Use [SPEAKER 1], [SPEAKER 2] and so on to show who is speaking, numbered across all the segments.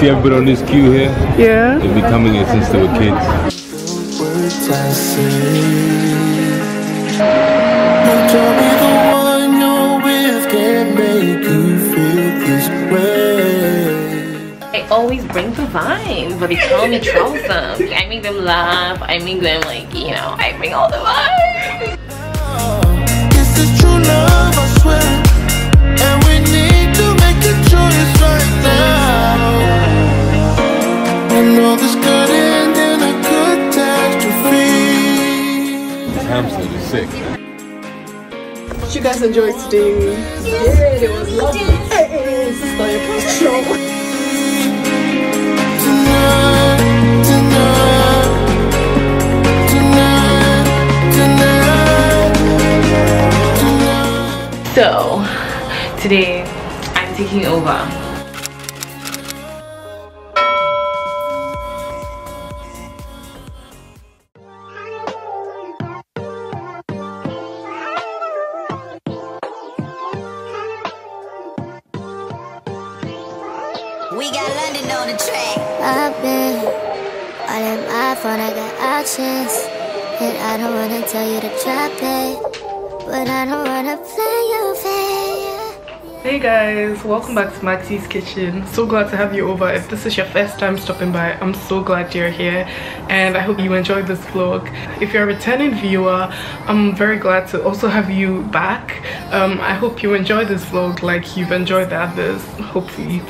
[SPEAKER 1] See everybody on this queue here?
[SPEAKER 2] Yeah.
[SPEAKER 1] They've been coming here since they were kids.
[SPEAKER 3] words I say. Don't tell me the one you're with can make you feel this way.
[SPEAKER 4] I always bring the vibe, but they call me troublesome. I make them laugh. I make them like, you know, I bring all the vibes.
[SPEAKER 3] I know this could end in a catastrophe.
[SPEAKER 1] This Hampstead is sick.
[SPEAKER 2] Did you guys enjoy today? Yeah, it was lovely. Hey, this is show.
[SPEAKER 3] Tonight.
[SPEAKER 4] So, today I'm taking over.
[SPEAKER 2] Welcome back to Maxy's Kitchen. So glad to have you over. If this is your first time stopping by, I'm so glad you're here and I hope you enjoyed this vlog. If you're a returning viewer, I'm very glad to also have you back. Um, I hope you enjoy this vlog like you've enjoyed the others, hopefully.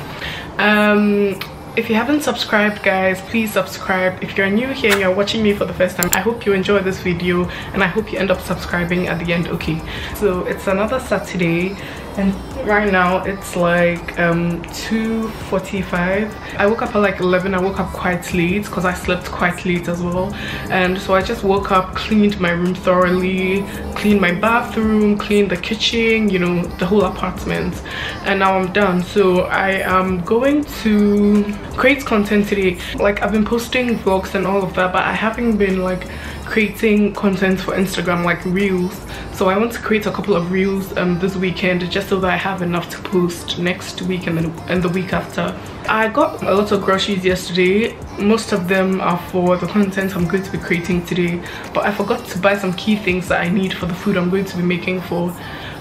[SPEAKER 2] Um, if you haven't subscribed guys please subscribe if you're new here and you're watching me for the first time i hope you enjoy this video and i hope you end up subscribing at the end okay so it's another saturday and right now it's like um 2:45. i woke up at like 11 i woke up quite late because i slept quite late as well. And so i just woke up cleaned my room thoroughly cleaned my bathroom cleaned the kitchen you know the whole apartment. And now i'm done. So i am going to create content today. Like i've been posting vlogs and all of that but i haven't been like creating content for instagram like reels. So i want to create a couple of reels um this weekend just so that i have enough to post next week and then and the week after. I got a lot of groceries yesterday. Most of them are for the content i'm going to be creating today. But i forgot to buy some key things that i need for the food i'm going to be making for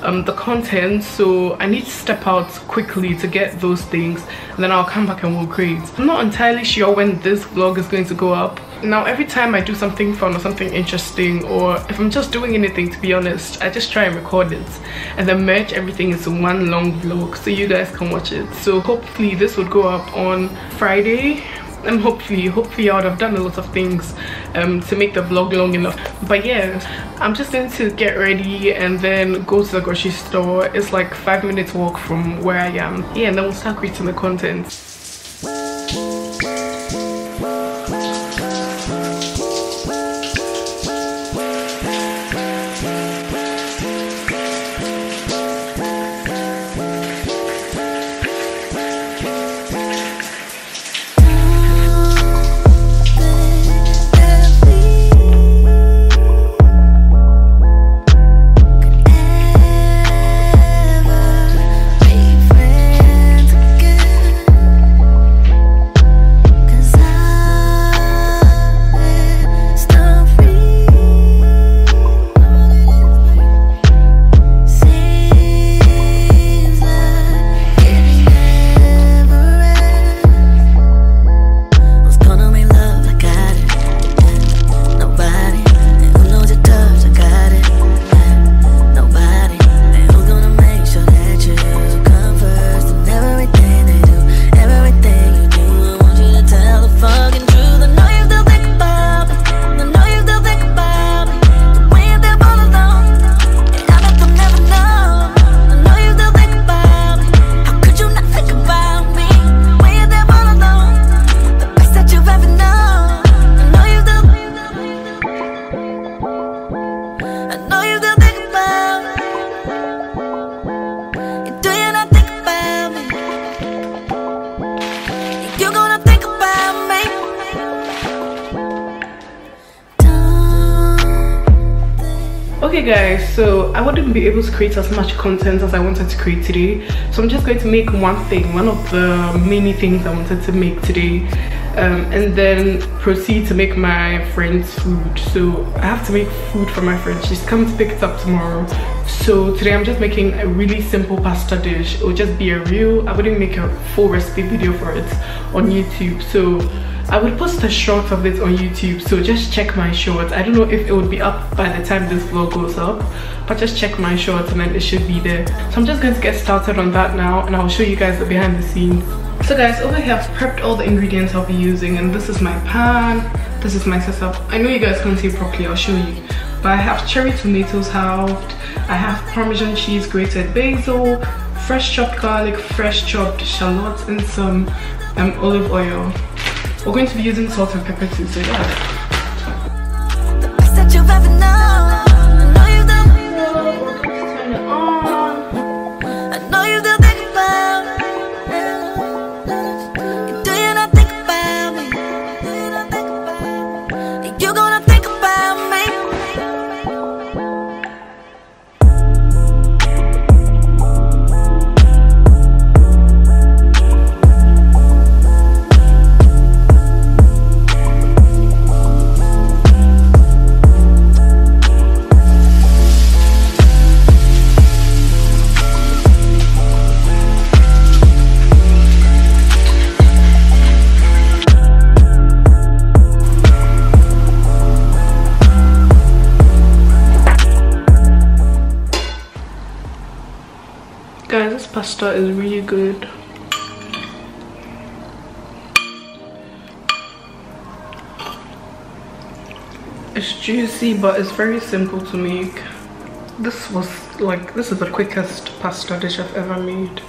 [SPEAKER 2] um, the content. So I need to step out quickly to get those things. And then I'll come back and we'll create. I'm not entirely sure when this vlog is going to go up. Now every time I do something fun or something interesting or if I'm just doing anything to be honest I just try and record it and then merge everything into one long vlog so you guys can watch it. So hopefully this would go up on Friday and hopefully hopefully i would have done a lot of things um, to make the vlog long enough. But yeah i'm just going to get ready and then go to the grocery store. It's like five minutes walk from where i am. Yeah and then we'll start creating the content okay guys. So i wouldn't be able to create as much content as i wanted to create today. So i'm just going to make one thing one of the many things i wanted to make today um, and then proceed to make my friend's food. So i have to make food for my friend. She's coming to pick it up tomorrow. So today i'm just making a really simple pasta dish. It will just be a real i wouldn't make a full recipe video for it on youtube. So I would post a short of it on YouTube, so just check my short. I don't know if it would be up by the time this vlog goes up, but just check my shorts and then it should be there. So I'm just going to get started on that now and I'll show you guys the behind the scenes. So guys, over here I've prepped all the ingredients I'll be using and this is my pan, this is my setup. I know you guys can't see properly, I'll show you. But I have cherry tomatoes halved, I have parmesan cheese, grated basil, fresh chopped garlic, fresh chopped shallots and some um, olive oil. We're going to be using salt and pepper too, so.
[SPEAKER 5] That
[SPEAKER 2] pasta is really good. It's juicy, but it's very simple to make. This was like, this is the quickest pasta dish I've ever made.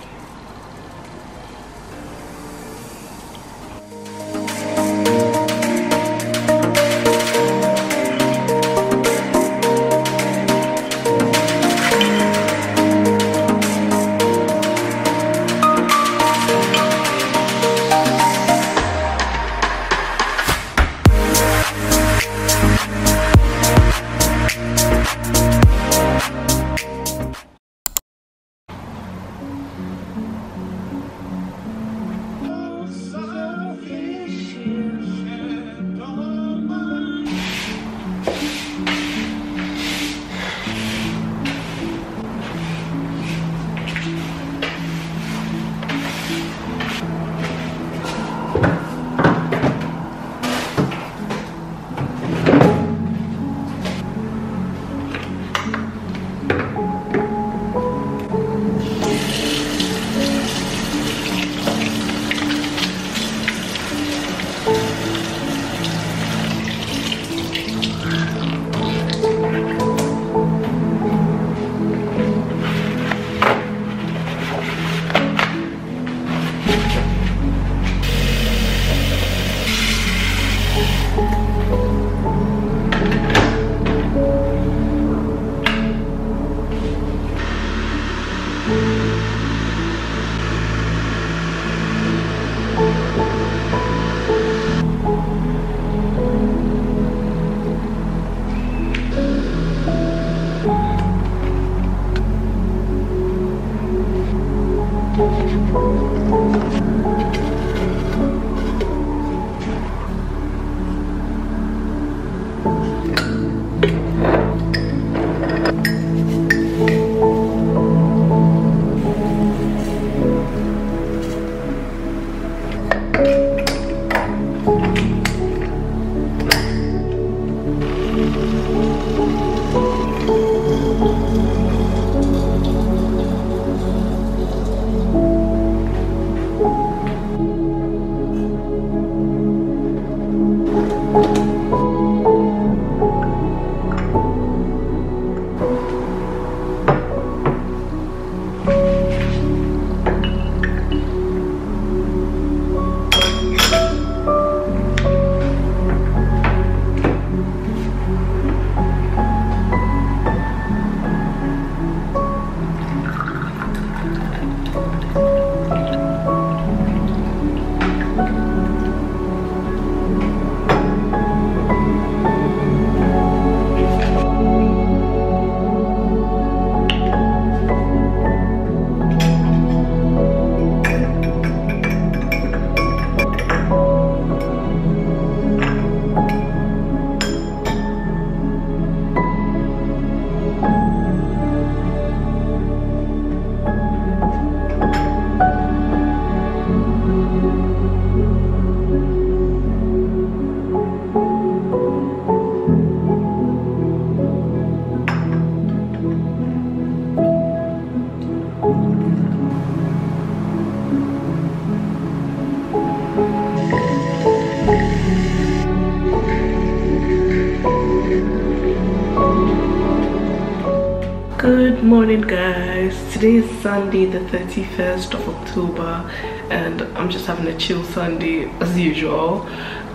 [SPEAKER 2] Morning guys. Today is sunday the 31st of october and i'm just having a chill sunday as usual.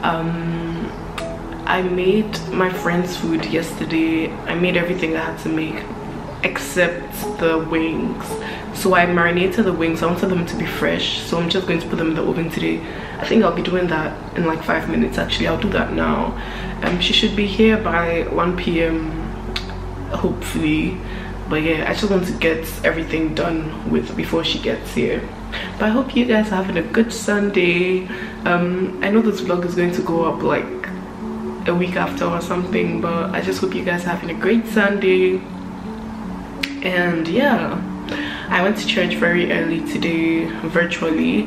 [SPEAKER 2] Um i made my friend's food yesterday. I made everything i had to make except the wings. So i marinated the wings. I wanted them to be fresh so i'm just going to put them in the oven today. I think i'll be doing that in like five minutes actually. I'll do that now. Um she should be here by 1 p.m hopefully but yeah i just want to get everything done with before she gets here. But i hope you guys are having a good sunday. Um i know this vlog is going to go up like a week after or something but i just hope you guys are having a great sunday. And yeah i went to church very early today virtually.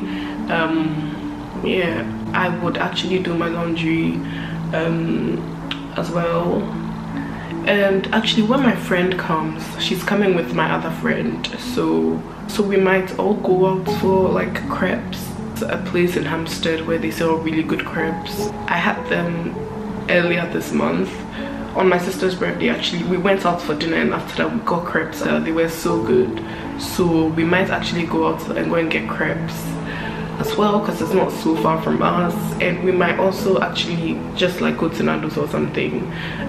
[SPEAKER 2] Um yeah i would actually do my laundry um as well and actually when my friend comes she's coming with my other friend. So so we might all go out for like crepes a place in Hampstead where they sell really good crepes. I had them earlier this month. On my sister's birthday actually we went out for dinner and after that we got crepes uh, they were so good. So we might actually go out and go and get crepes as well because it's not so far from us. And we might also actually just like go to Nando's or something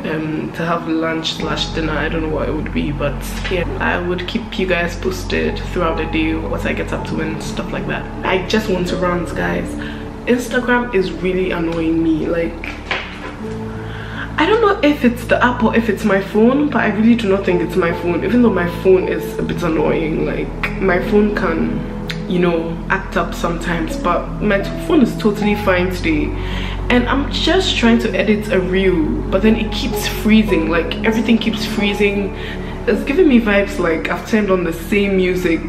[SPEAKER 2] um, to have lunch slash dinner. I don't know what it would be but yeah. I would keep you guys posted throughout the day what I get up to and stuff like that. I just want to rant guys. Instagram is really annoying me like I don't know if it's the app or if it's my phone but I really do not think it's my phone even though my phone is a bit annoying like my phone can you know act up sometimes but my phone is totally fine today. And i'm just trying to edit a reel but then it keeps freezing like everything keeps freezing. It's giving me vibes like i've turned on the same music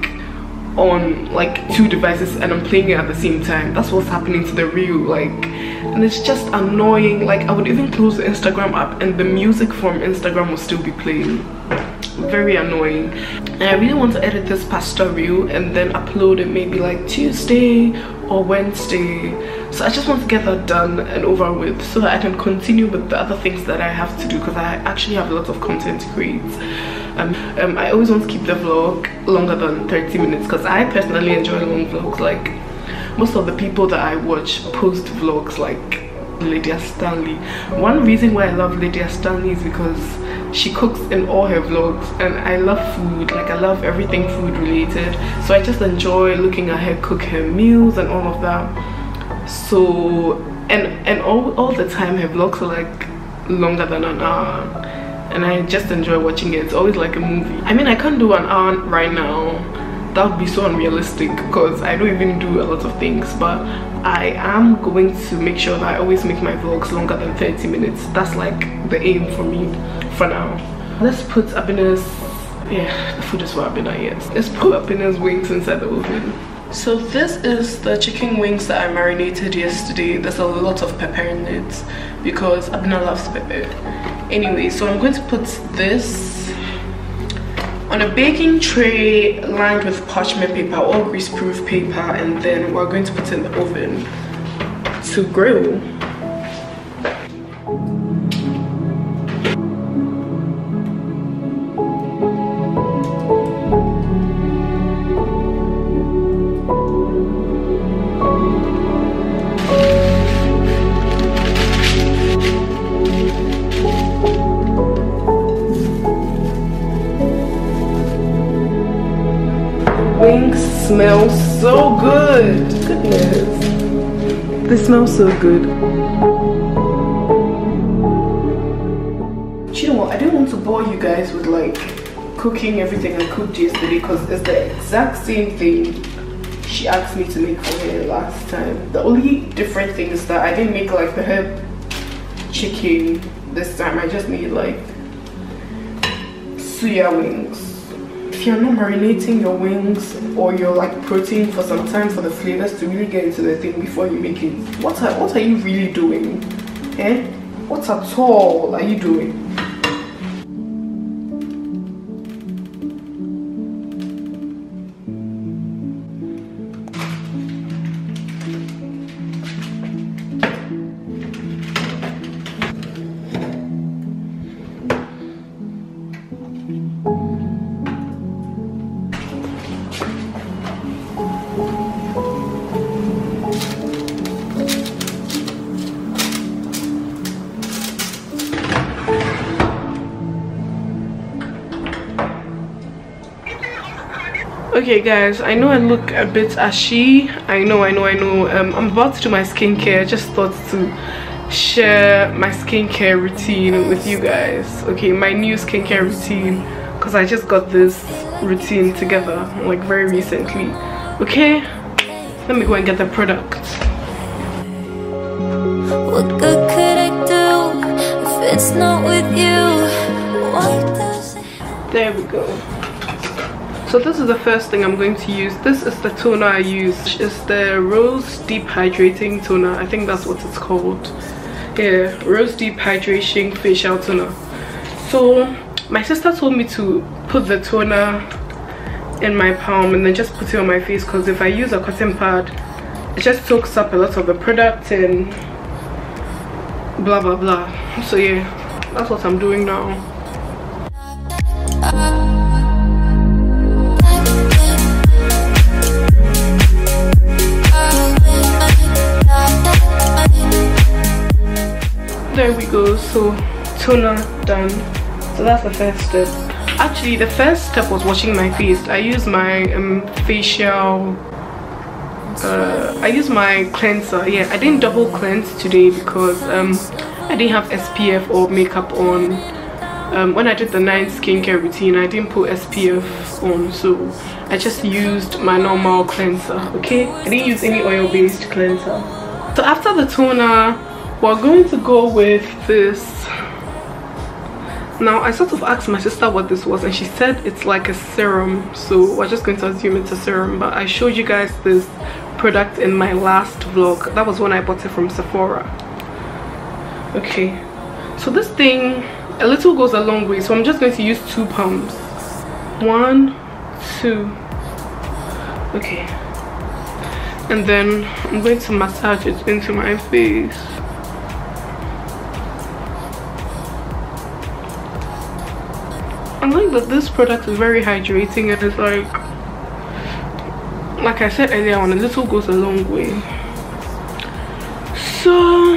[SPEAKER 2] on like two devices and i'm playing it at the same time. That's what's happening to the reel like and it's just annoying. Like i would even close the instagram app and the music from instagram will still be playing. Very annoying and i really want to edit this pasta reel and then upload it maybe like tuesday or wednesday. So i just want to get that done and over with so that i can continue with the other things that i have to do because i actually have a lot of content to create. Um, um, i always want to keep the vlog longer than 30 minutes because i personally enjoy long vlogs. Like most of the people that i watch post vlogs like lydia stanley. One reason why i love lydia stanley is because she cooks in all her vlogs and i love food like i love everything food related. So i just enjoy looking at her cook her meals and all of that. So and and all, all the time her vlogs are like longer than an hour and i just enjoy watching it. It's always like a movie. I mean i can't do an hour right now. That would be so unrealistic because i don't even do a lot of things but i am going to make sure that i always make my vlogs longer than 30 minutes. That's like the aim for me for now. Let's put Abina's yeah the food is for Abina yes. Let's put Abina's wings inside the oven. So this is the chicken wings that I marinated yesterday. There's a lot of pepper in it because Abina loves pepper. Anyway so I'm going to put this on a baking tray lined with parchment paper or grease-proof paper and then we're going to put it in the oven to grill so good. You know what? I didn't want to bore you guys with like cooking everything I cooked yesterday because it's the exact same thing she asked me to make for her last time. The only different thing is that I didn't make like the herb chicken this time. I just made like suya wings if you're not marinating your wings or your like protein for some time for the flavors to really get into the thing before you make it. What are what are you really doing? Eh? What at all are you doing okay guys i know i look a bit ashy. I know i know i know. Um, i'm about to do my skincare. Just thought to share my skincare routine with you guys. Okay my new skincare routine because i just got this routine together like very recently. Okay let me go and get the product.
[SPEAKER 5] What good could I do if it's not with you? Why does it
[SPEAKER 2] there we go so this is the first thing i'm going to use. This is the toner i use. It's the rose deep hydrating toner. I think that's what it's called. Yeah rose deep hydration facial toner. So my sister told me to put the toner in my palm and then just put it on my face because if i use a cotton pad it just soaks up a lot of the product and blah blah blah. So yeah that's what i'm doing now there we go so toner done. So that's the first step. Actually the first step was washing my face. I use my um, facial uh, i use my cleanser. Yeah i didn't double cleanse today because um, i didn't have spf or makeup on. Um, when i did the night skincare routine i didn't put spf on. So i just used my normal cleanser okay? I didn't use any oil-based cleanser. So after the toner we're going to go with this. Now i sort of asked my sister what this was and she said it's like a serum. So we're just going to assume it's a serum but i showed you guys this product in my last vlog. That was when i bought it from sephora. Okay. So this thing a little goes a long way so i'm just going to use two pumps. One two. Okay. And then i'm going to massage it into my face I like that this product is very hydrating and it's like like I said earlier on a little goes a long way. So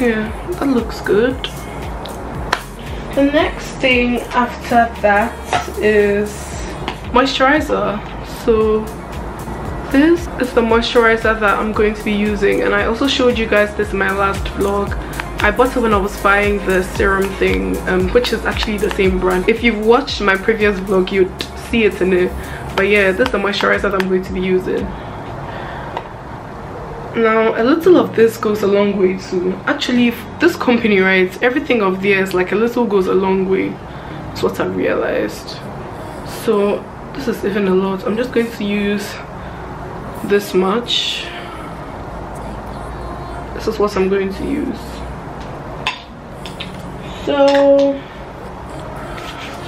[SPEAKER 2] yeah that looks good. The next thing after that is moisturizer. So this is the moisturizer that I'm going to be using and I also showed you guys this in my last vlog I bought it when I was buying the serum thing, um, which is actually the same brand. If you've watched my previous vlog, you'd see it in it. But yeah, this is the moisturizer that I'm going to be using. Now, a little of this goes a long way too. Actually, this company, right, everything of theirs, like a little goes a long way. That's what I realized. So, this is even a lot. I'm just going to use this much. This is what I'm going to use so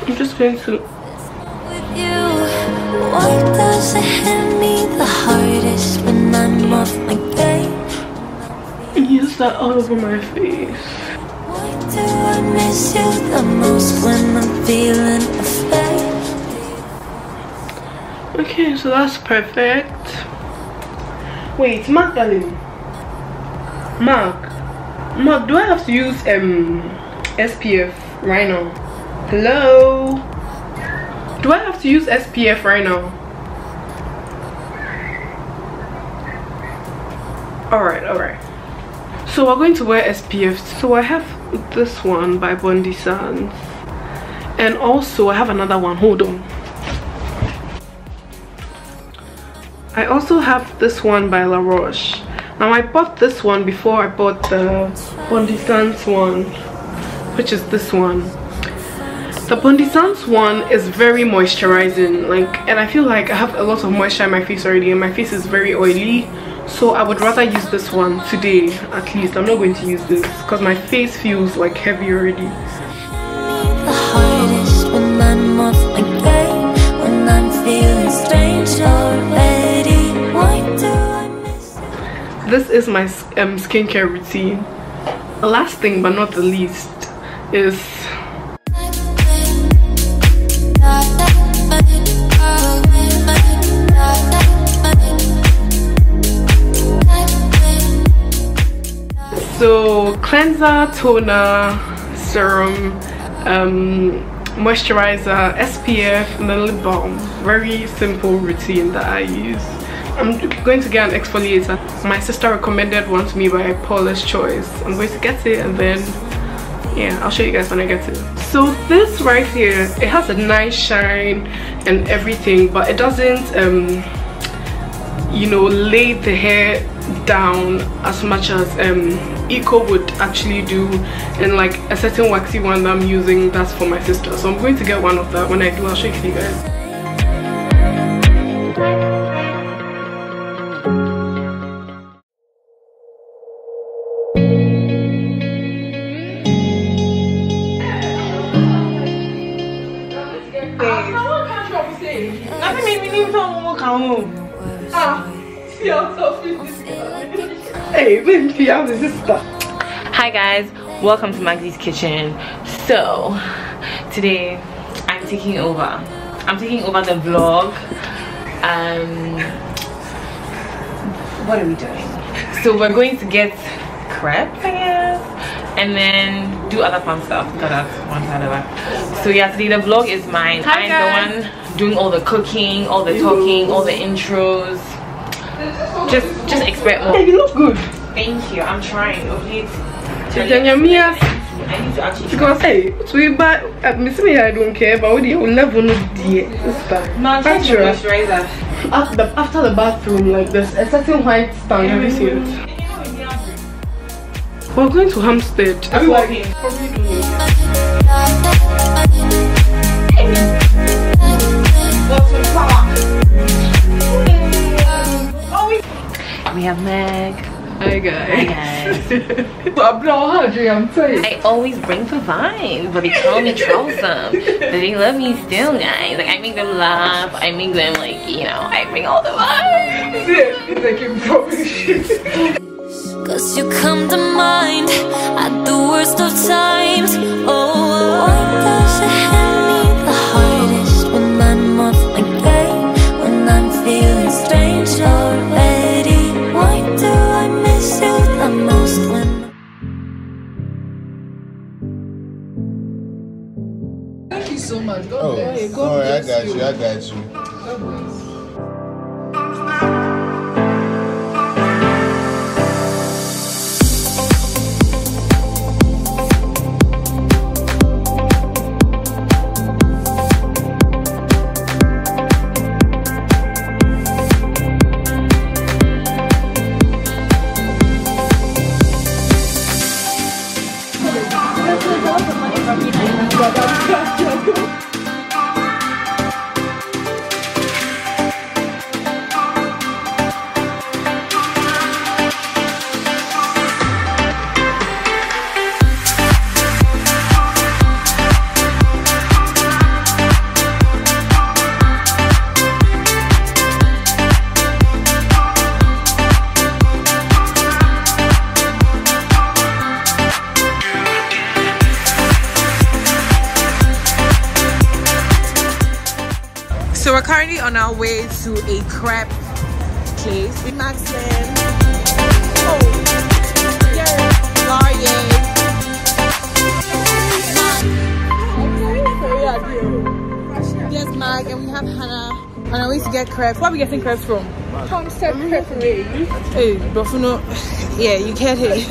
[SPEAKER 2] I'm just going to
[SPEAKER 5] with you? Why does it hit me the hardest when I'm off my game?
[SPEAKER 2] use that all over my face
[SPEAKER 5] Why do I miss you the most when I'm feeling afraid?
[SPEAKER 2] okay so that's perfect wait Magdalene Mark Mark do I have to use um SPF right now. Hello? Do I have to use SPF right now? Alright alright. So we're going to wear SPF so I have this one by Bondi Sands. And also I have another one. Hold on. I also have this one by La Roche now I bought this one before I bought the Bondi Sands one which is this one the Bondi Sands one is very moisturizing like and I feel like I have a lot of moisture in my face already and my face is very oily so I would rather use this one today at least I'm not going to use this because my face feels like heavy already
[SPEAKER 5] The hardest when I'm off my game, when I'm feeling strange already. Why do I miss?
[SPEAKER 2] this is my um, skincare routine last thing but not the least is so cleanser toner serum um moisturizer spf and then lip balm. Very simple routine that i use. I'm going to get an exfoliator. My sister recommended one to me by paula's choice. I'm going to get it and then yeah i'll show you guys when i get it. So this right here it has a nice shine and everything but it doesn't um you know lay the hair down as much as um eco would actually do and like a certain waxy one that i'm using that's for my sister. So i'm going to get one of that when i do. I'll show to you guys hey baby i'm
[SPEAKER 4] Hi guys, welcome to Maggie's Kitchen. So, today I'm taking over. I'm taking over the vlog. Um, what are we doing? So we're going to get crepes, I guess, and then do other fun stuff one side of it. So yeah, today the vlog is mine.
[SPEAKER 2] Hi,
[SPEAKER 4] I'm
[SPEAKER 2] guys.
[SPEAKER 4] the one doing all the cooking, all the talking, all the intros. Just, just expect more.
[SPEAKER 2] hey you look good
[SPEAKER 4] Thank you. I'm trying. Okay.
[SPEAKER 2] Janyamia,
[SPEAKER 4] I need to actually.
[SPEAKER 2] because hey so we buy uh, miss me i don't care but what you will never know dear sister
[SPEAKER 4] Man, check the
[SPEAKER 2] Natural.
[SPEAKER 4] moisturizer.
[SPEAKER 2] after the, after the bathroom like there's a certain white stand have you seen it we're going to hampstead
[SPEAKER 4] Are we
[SPEAKER 2] It's like-
[SPEAKER 4] walking?
[SPEAKER 2] probably doing
[SPEAKER 4] We have Meg.
[SPEAKER 2] Hi
[SPEAKER 4] Hi
[SPEAKER 2] guys
[SPEAKER 4] guys.
[SPEAKER 2] I'm not hungry I'm saying
[SPEAKER 4] I always bring the vibe, but they call me troublesome. but they love me still, guys. Like I make them laugh. I make them like you know. I bring all the vibes.
[SPEAKER 2] it's like improvisation
[SPEAKER 5] Cause you come to mind at the worst of times. Oh, why does it hit me the hardest when I'm off my game? When I'm feeling strange already. Why do I miss you the most when?
[SPEAKER 6] Oh, sorry, I got you. I got you.
[SPEAKER 7] Crepes. Where are we getting crepes from? Hampstead Creperie. Hey, Buffalo. Yeah, you can't hit.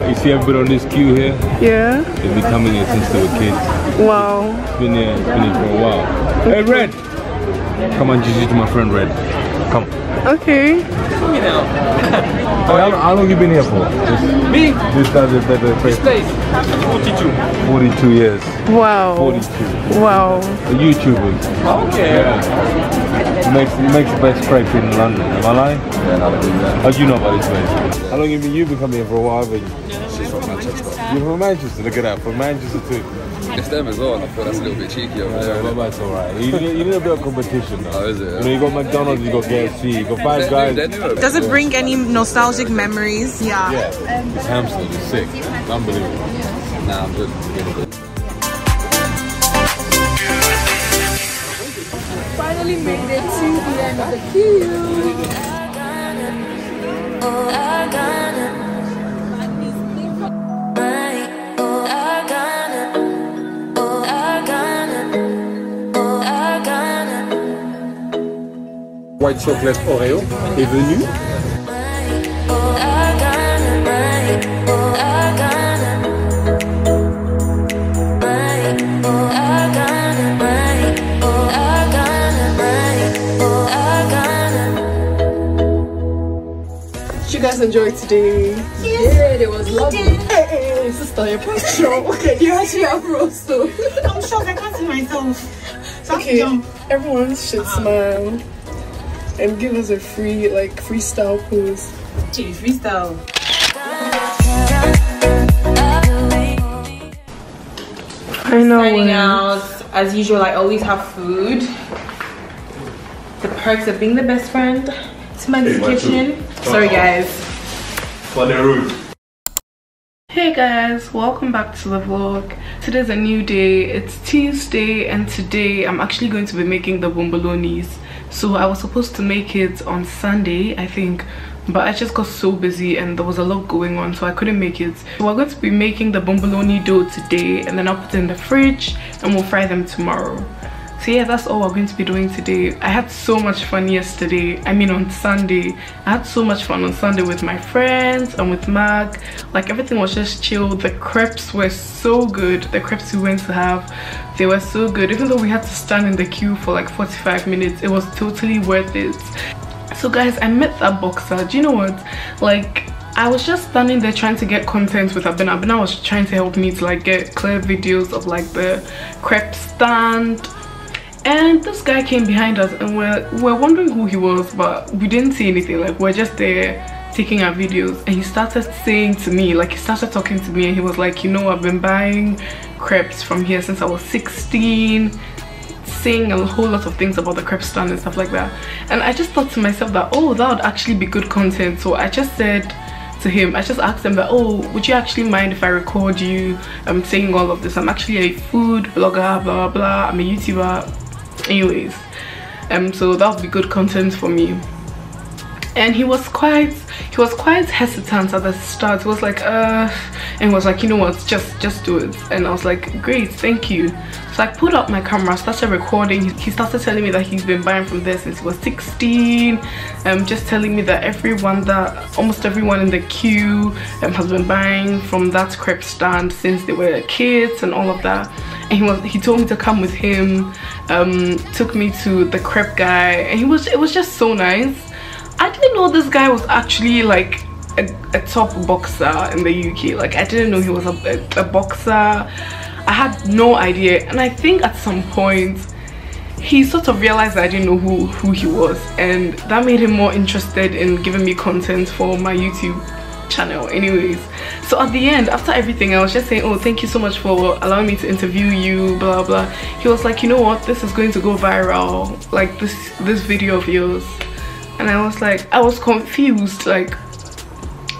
[SPEAKER 1] You see everybody on this queue here?
[SPEAKER 2] yeah
[SPEAKER 1] They've been coming here since they were kids.
[SPEAKER 2] wow
[SPEAKER 1] It's been here, it's been here for a while. Hey, Red! Come on, Gigi, to my friend Red. Come.
[SPEAKER 2] okay
[SPEAKER 1] How, how, how long you been here for? This, Me? This does it, that, that, place. 42. 42 years.
[SPEAKER 2] wow
[SPEAKER 1] 42.
[SPEAKER 2] wow
[SPEAKER 1] The YouTubers. Okay. Yeah. Makes, makes the best crepe in London. Am I lying? How do you know about this place? How long have you been, you've been coming here for a while, haven't you?
[SPEAKER 8] She's from Manchester.
[SPEAKER 1] You're from Manchester, look at that, from Manchester too.
[SPEAKER 8] It's them as well, I thought that's a little bit cheeky over
[SPEAKER 1] Yeah,
[SPEAKER 8] there.
[SPEAKER 1] but that's alright. You, need- you need a bit of competition though.
[SPEAKER 8] Oh, is it?
[SPEAKER 1] You know, you got McDonald's, you got KFC, you Five Guys.
[SPEAKER 8] new, they're new over
[SPEAKER 7] Does it bring any nostalgic memories? Yeah.
[SPEAKER 1] Yeah, it's Hampstead, it's sick. It's unbelievable.
[SPEAKER 8] Nah, I'm good. Really.
[SPEAKER 7] Finally made it to the end of the queue.
[SPEAKER 1] White chocolate Oreo est venu.
[SPEAKER 2] Did you guys enjoy today?
[SPEAKER 7] Yeah, it was lovely.
[SPEAKER 2] Hey, hey, hey, sister, you're pretty strong. Okay, you actually have roast though.
[SPEAKER 9] I'm shocked. I can't see myself. So I have to
[SPEAKER 2] Okay, everyone should ah. smile and give us a free, like, freestyle pose.
[SPEAKER 9] Gee, freestyle.
[SPEAKER 2] Final
[SPEAKER 4] Signing out. As usual, I always have food. The perks of being the best friend. It's my kitchen. Sorry, guys.
[SPEAKER 1] For the route.
[SPEAKER 2] Hey guys, welcome back to the vlog. Today's a new day. It's Tuesday and today I'm actually going to be making the bombolonis. So I was supposed to make it on Sunday, I think, but I just got so busy and there was a lot going on so I couldn't make it. So we're going to be making the bomboloni dough today and then I'll put it in the fridge and we'll fry them tomorrow. So yeah, that's all we're going to be doing today. I had so much fun yesterday. I mean on Sunday. I had so much fun on Sunday with my friends and with Mag. Like everything was just chill. The crepes were so good. The crepes we went to have, they were so good. Even though we had to stand in the queue for like 45 minutes, it was totally worth it. So guys, I met that boxer. Do you know what? Like I was just standing there trying to get content with Abena. Abena was trying to help me to like get clear videos of like the crepe stand and this guy came behind us and we're, we're wondering who he was but we didn't see anything. Like we're just there taking our videos. And he started saying to me like he started talking to me and he was like you know i've been buying crepes from here since i was 16 saying a whole lot of things about the crepe stand and stuff like that. And i just thought to myself that oh that would actually be good content. So i just said to him i just asked him that oh would you actually mind if i record you I'm um saying all of this? I'm actually a food blogger blah blah blah. I'm a youtuber anyways um so that would be good content for me and he was quite he was quite hesitant at the start. He was like uh and was like you know what? Just just do it. And i was like great thank you. So i pulled up my camera started recording. He, started telling me that he's been buying from there since he was 16 um just telling me that everyone that almost everyone in the queue um, has been buying from that crepe stand since they were kids and all of that. And he was he told me to come with him um took me to the crepe guy. And he was it was just so nice I didn't know this guy was actually like a, a top boxer in the UK. Like I didn't know he was a, a, a boxer. I had no idea. And I think at some point he sort of realized I didn't know who, who he was. And that made him more interested in giving me content for my YouTube channel anyways so at the end after everything i was just saying oh thank you so much for allowing me to interview you blah blah he was like you know what this is going to go viral like this this video of yours and I was like I was confused like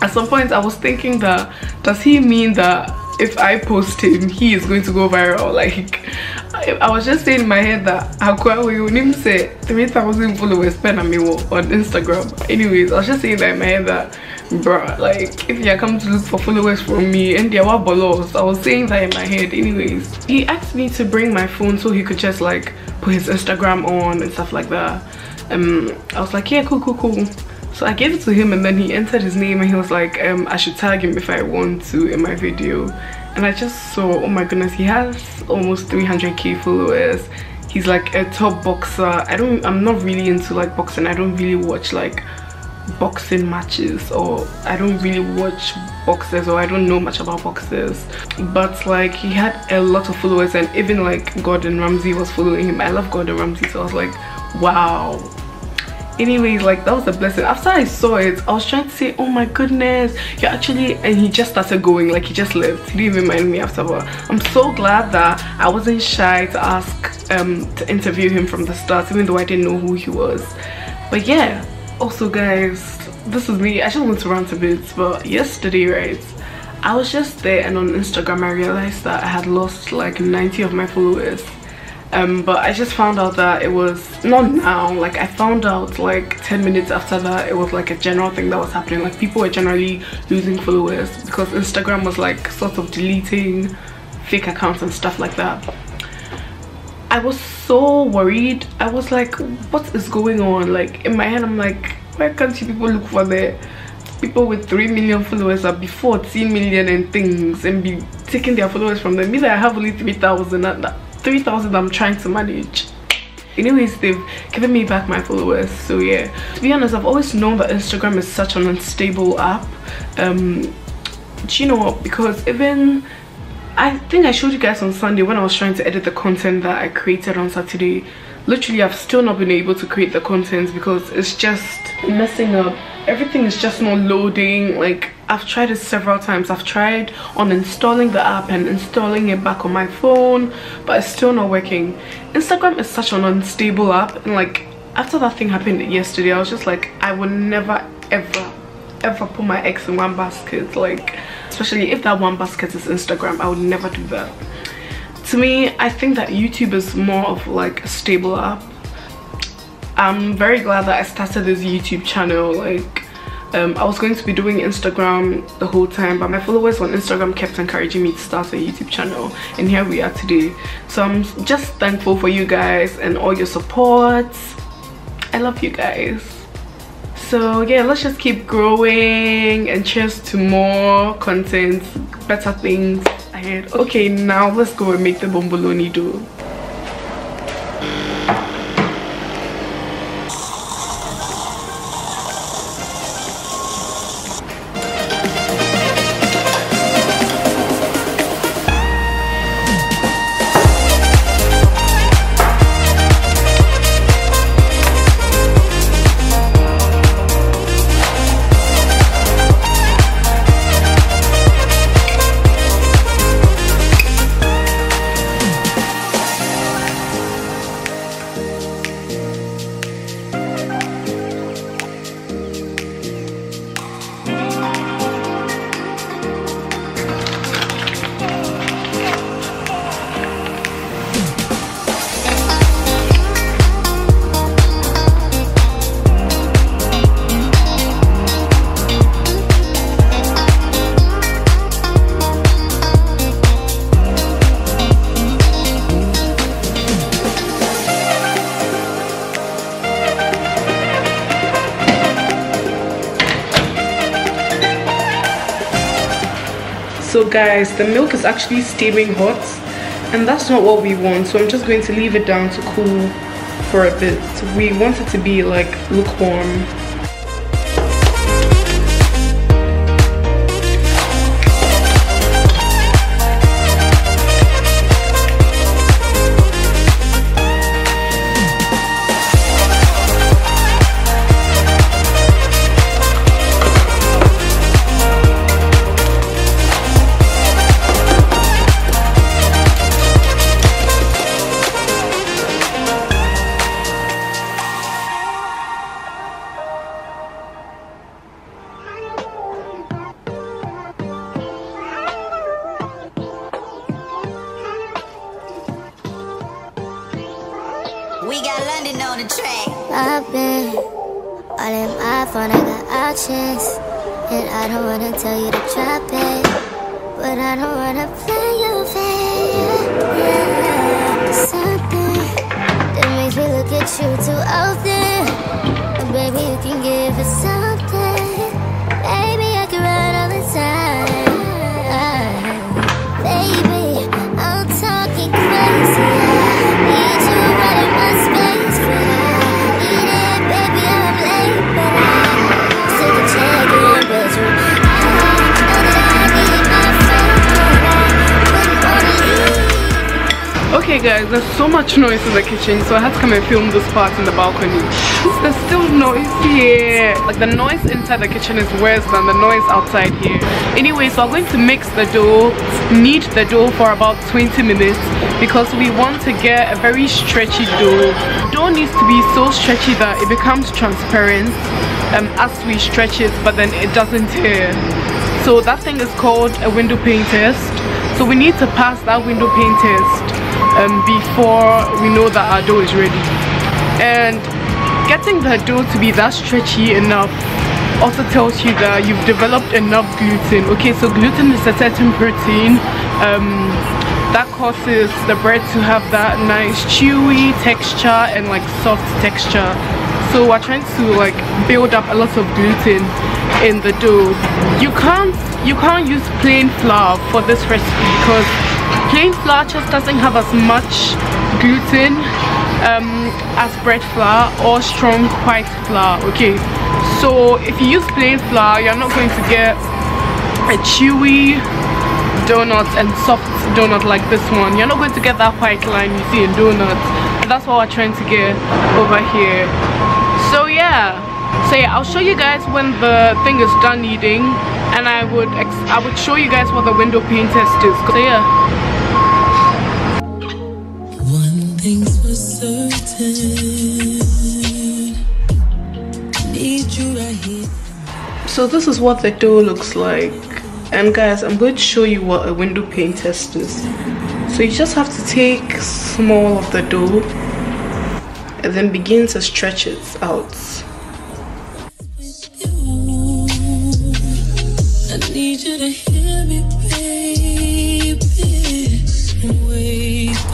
[SPEAKER 2] at some point I was thinking that does he mean that if I post him he is going to go viral? Like I, I was just saying in my head that Akwa name say 3000 followers pen on me on Instagram. Anyways I was just saying that in my head that bruh like if you come to look for followers from me and there were bolos. I was saying that in my head. Anyways he asked me to bring my phone so he could just like put his Instagram on and stuff like that um i was like yeah cool cool cool. So i gave it to him and then he entered his name and he was like um i should tag him if i want to in my video. And i just saw oh my goodness he has almost 300k followers. He's like a top boxer. I don't i'm not really into like boxing. I don't really watch like boxing matches or I don't really watch boxers or I don't know much about boxers. But like he had a lot of followers and even like Gordon Ramsay was following him. I love Gordon Ramsay so I was like wow anyways like that was a blessing. After I saw it I was trying to say oh my goodness you're actually and he just started going like he just left. He didn't even mind me after but I'm so glad that I wasn't shy to ask um to interview him from the start even though I didn't know who he was. But yeah also guys this is me. I just want to rant a bit but yesterday right I was just there and on Instagram I realized that I had lost like 90 of my followers um, but I just found out that it was not now like I found out like 10 minutes after that it was like a general thing that was happening. Like people were generally losing followers because Instagram was like sort of deleting fake accounts and stuff like that. I was so worried. I was like what is going on? Like in my head I'm like why can't you people look for the people with 3 million followers are be 14 million and things and be taking their followers from them? Me that I have only 3,000 and that 3,000 I'm trying to manage. Anyways they've given me back my followers so yeah. To be honest I've always known that Instagram is such an unstable app. Um do you know what? Because even I think I showed you guys on Sunday when I was trying to edit the content that I created on Saturday literally I've still not been able to create the content because it's just messing up. Everything is just not loading. Like I've tried it several times. I've tried uninstalling the app and installing it back on my phone but it's still not working. Instagram is such an unstable app and like after that thing happened yesterday I was just like I would never ever ever put my eggs in one basket. Like especially if that one basket is Instagram I would never do that to me I think that YouTube is more of like a stable app. I'm very glad that I started this YouTube channel like um, I was going to be doing Instagram the whole time but my followers on Instagram kept encouraging me to start a YouTube channel and here we are today. So I'm just thankful for you guys and all your support. I love you guys. So yeah let's just keep growing and cheers to more content better things ahead. Okay now let's go and make the bomboloni dough guys the milk is actually steaming hot and that's not what we want so i'm just going to leave it down to cool for a bit. We want it to be like lukewarm
[SPEAKER 10] We got London on the track.
[SPEAKER 11] I've been all in my phone, I got options. And I don't wanna tell you to drop it. But I don't wanna play you fair. Something that makes me look at you too often. And baby, you can give it something. Baby, I can run all the time. Baby, I'm talking crazy.
[SPEAKER 2] Okay guys there's so much noise in the kitchen so i had to come and film this part in the balcony. There's still noise here. Like the noise inside the kitchen is worse than the noise outside here. Anyway so i'm going to mix the dough knead the dough for about 20 minutes because we want to get a very stretchy dough. Dough needs to be so stretchy that it becomes transparent um, as we stretch it but then it doesn't tear. So that thing is called a window pane test. So we need to pass that window pane test um, before we know that our dough is ready. And getting the dough to be that stretchy enough also tells you that you've developed enough gluten. Okay so gluten is a certain protein um, that causes the bread to have that nice chewy texture and like soft texture. So we're trying to like build up a lot of gluten in the dough. You can't you can't use plain flour for this recipe because plain flour just doesn't have as much gluten um, as bread flour or strong white flour okay? So if you use plain flour you're not going to get a chewy donut and soft donut like this one. You're not going to get that white line you see in donuts. That's what we're trying to get over here. So yeah. So yeah i'll show you guys when the thing is done eating and i would i would show you guys what the window pane test is. So yeah
[SPEAKER 5] thing's for certain. Need you right
[SPEAKER 2] so this is what the door looks like. And guys i'm going to show you what a window pane test is. So you just have to take small of the dough and then begin to stretch it out.
[SPEAKER 5] I need you to hear me,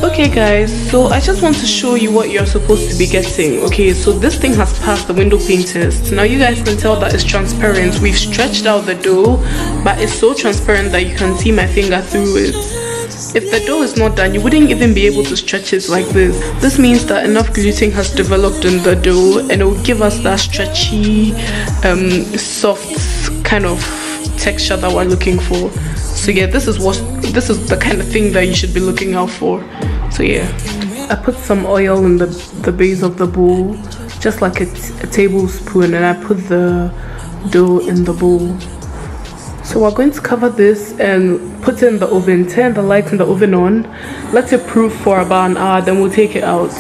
[SPEAKER 2] okay guys so i just want to show you what you're supposed to be getting okay? So this thing has passed the window pane test. Now you guys can tell that it's transparent. We've stretched out the dough but it's so transparent that you can see my finger through it. If the dough is not done you wouldn't even be able to stretch it like this. This means that enough gluten has developed in the dough and it will give us that stretchy um, soft kind of texture that we're looking for. So yeah this is what this is the kind of thing that you should be looking out for. So yeah i put some oil in the the base of the bowl just like a, tablespoon and i put the dough in the bowl. So we're going to cover this and put it in the oven turn the light in the oven on let it proof for about an hour then we'll take it out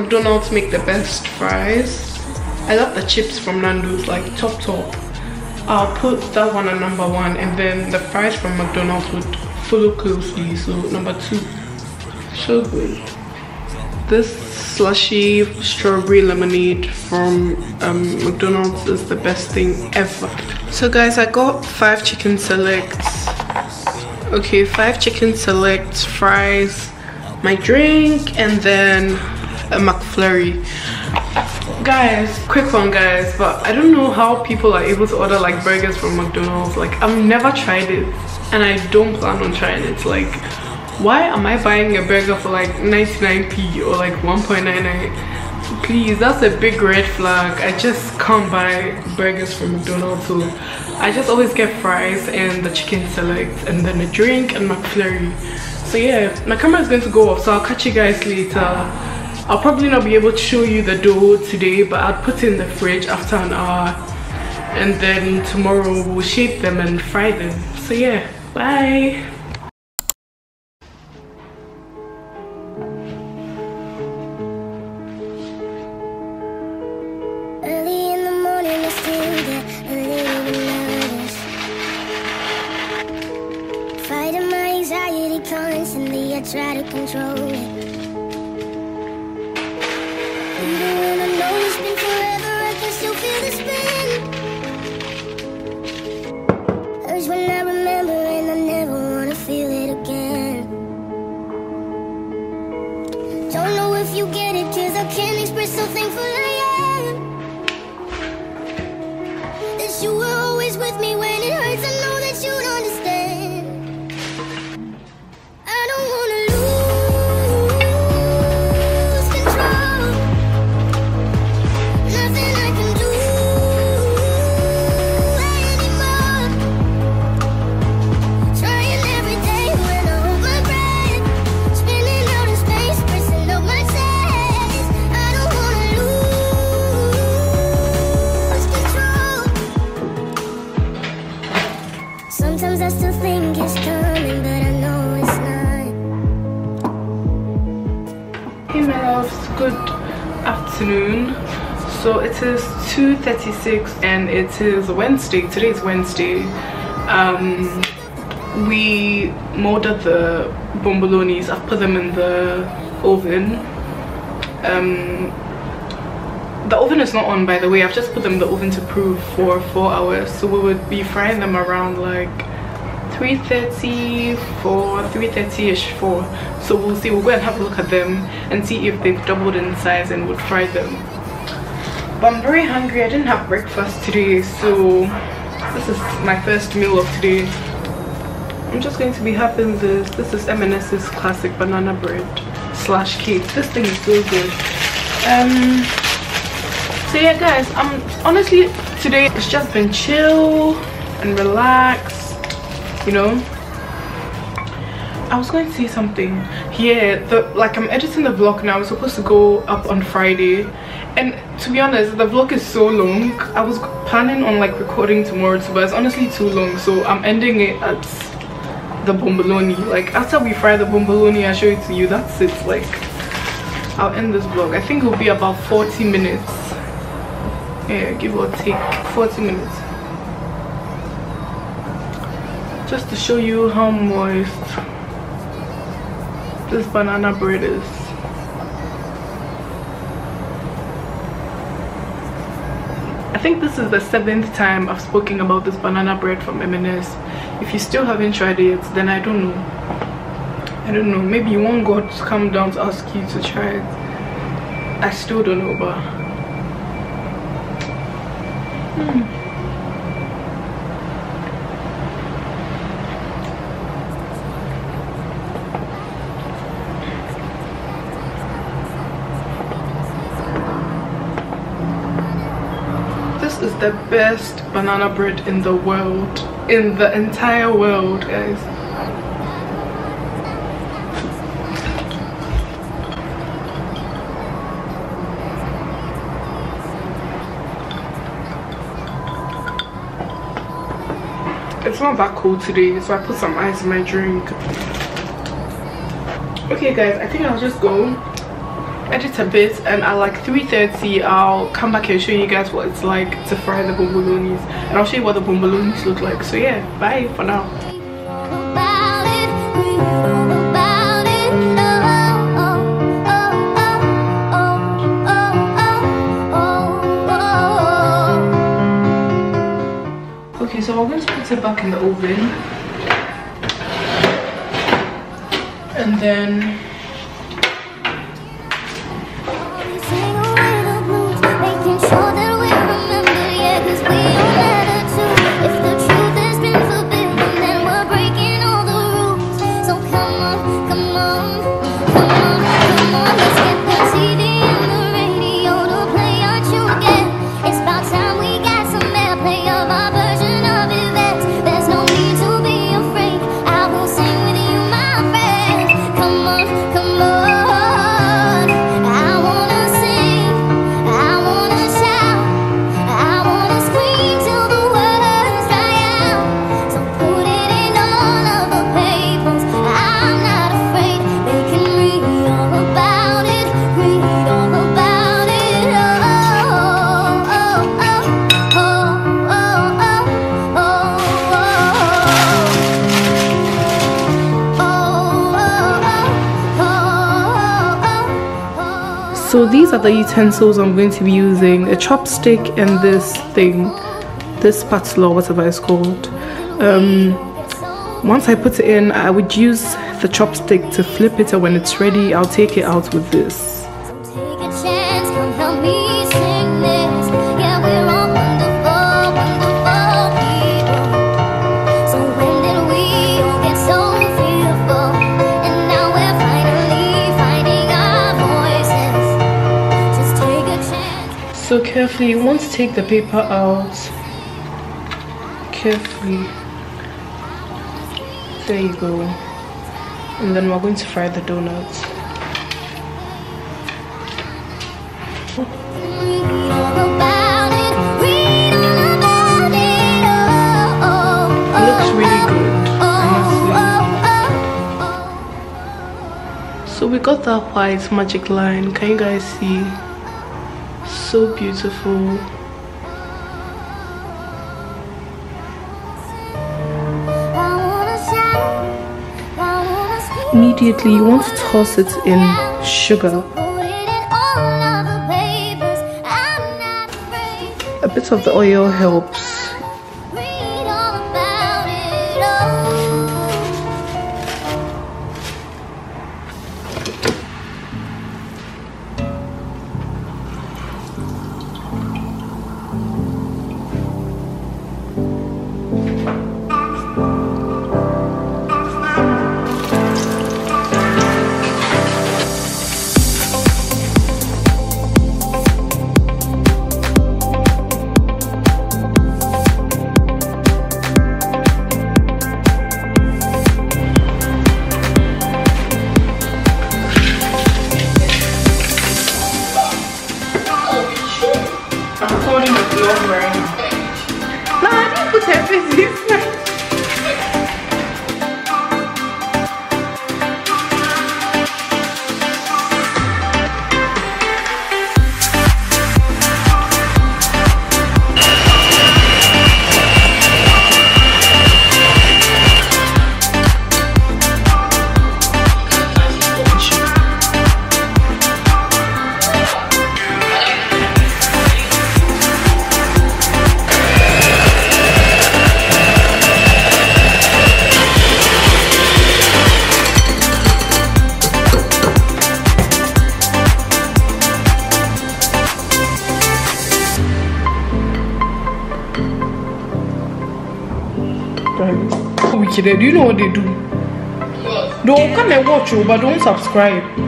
[SPEAKER 2] McDonald's make the best fries. I love the chips from Nando's, like top top. I'll put that one at number one, and then the fries from McDonald's would follow closely. So number two, so good. This slushy strawberry lemonade from um, McDonald's is the best thing ever. So guys, I got five chicken selects. Okay, five chicken selects, fries, my drink, and then a McFlurry. Guys, quick one guys, but I don't know how people are able to order like burgers from McDonald's. Like I've never tried it and I don't plan on trying it. Like why am I buying a burger for like 99p or like 1.99? Please, that's a big red flag. I just can't buy burgers from McDonald's. So I just always get fries and the chicken select and then a drink and McFlurry. So yeah, my camera is going to go off so I'll catch you guys later. I'll probably not be able to show you the dough today but I'll put it in the fridge after an hour and then tomorrow we'll shape them and fry them. So yeah, bye.
[SPEAKER 12] still think it's coming, but I know it's not.
[SPEAKER 2] Good afternoon. So it is 2.36 and it is Wednesday, today is Wednesday. Um, we molded the bombolonis, I've put them in the oven. Um, the oven is not on by the way i've just put them in the oven to prove for four hours so we would be frying them around like 3.30 for 3.30ish for so we'll see we'll go and have a look at them and see if they've doubled in size and would fry them. But i'm very hungry. I didn't have breakfast today so this is my first meal of today. I'm just going to be having this. This is m&s's classic banana bread slash cake. This thing is so good. Um so yeah guys i'm honestly today it's just been chill and relaxed you know? I was going to say something. Yeah the like i'm editing the vlog now. I'm supposed to go up on friday. And to be honest the vlog is so long. I was planning on like recording tomorrow too but it's honestly too long. So i'm ending it at the bomboloni. Like after we fry the bomboloni i show it to you. That's it. Like i'll end this vlog. I think it'll be about 40 minutes. Yeah give or take 40 minutes just to show you how moist this banana bread is. I think this is the seventh time I've spoken about this banana bread from M&S if you still haven't tried it then I don't know. I don't know. Maybe you want God to come down to ask you to try it. I still don't know but hmm. is the best banana bread in the world in the entire world guys. It's not that cold today so i put some ice in my drink. Okay guys i think i'll just go edit a bit and at like 3.30 I'll come back and show you guys what it's like to fry the bombolonis. And I'll show you what the bombolonis look like. So yeah bye for now. Okay so I'm going to put it back in the oven. And then the utensils i'm going to be using a chopstick and this thing this spatula whatever it's called. Um, once i put it in i would use the chopstick to flip it and when it's ready i'll take it out with this so carefully. You want to take the paper out. Carefully. There you go. And then we're going to fry the donuts. Looks really good. so we got that white magic line. Can you guys see so beautiful. Immediately you want to toss it in sugar. A bit of the oil helps Do you know what they do? They'll come and watch you, but don't subscribe.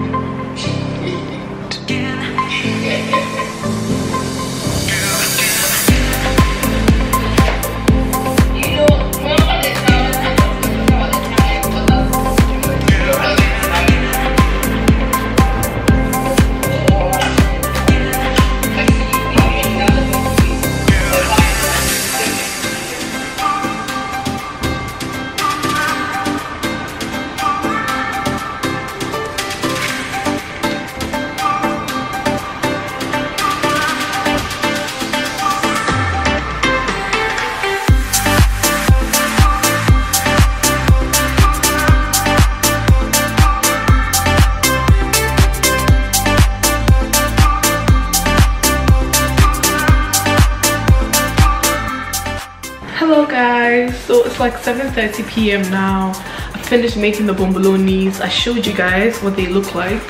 [SPEAKER 2] Hello guys. So it's like 7:30 p.m now. I finished making the bombolonis. I showed you guys what they look like.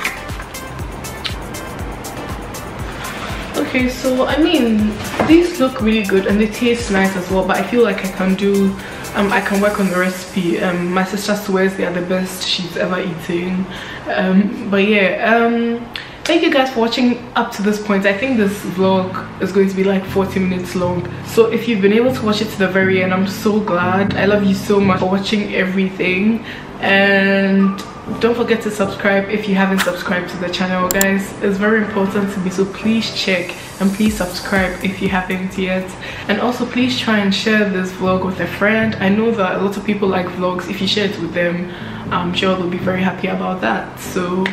[SPEAKER 2] Okay so i mean these look really good and they taste nice as well but i feel like i can do um, i can work on the recipe. Um, my sister swears they are the best she's ever eaten. Um, but yeah um, thank you guys for watching up to this point. I think this vlog is going to be like 40 minutes long. So if you've been able to watch it to the very end i'm so glad. I love you so much for watching everything. And don't forget to subscribe if you haven't subscribed to the channel guys. It's very important to me so please check and please subscribe if you haven't yet. And also please try and share this vlog with a friend. I know that a lot of people like vlogs. If you share it with them i'm sure they'll be very happy about that. So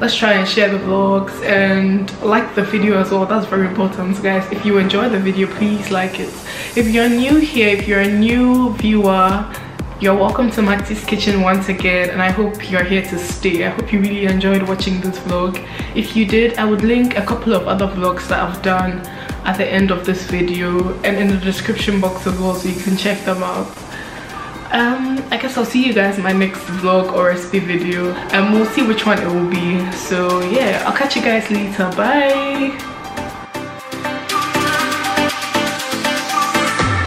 [SPEAKER 2] let's try and share the vlogs and like the video as well. That's very important guys. If you enjoy the video please like it. If you're new here if you're a new viewer you're welcome to Maxy's kitchen once again and I hope you're here to stay. I hope you really enjoyed watching this vlog. If you did I would link a couple of other vlogs that I've done at the end of this video and in the description box as well so you can check them out um i guess i'll see you guys in my next vlog or recipe video. And we'll see which one it will be. So yeah i'll catch you guys later. Bye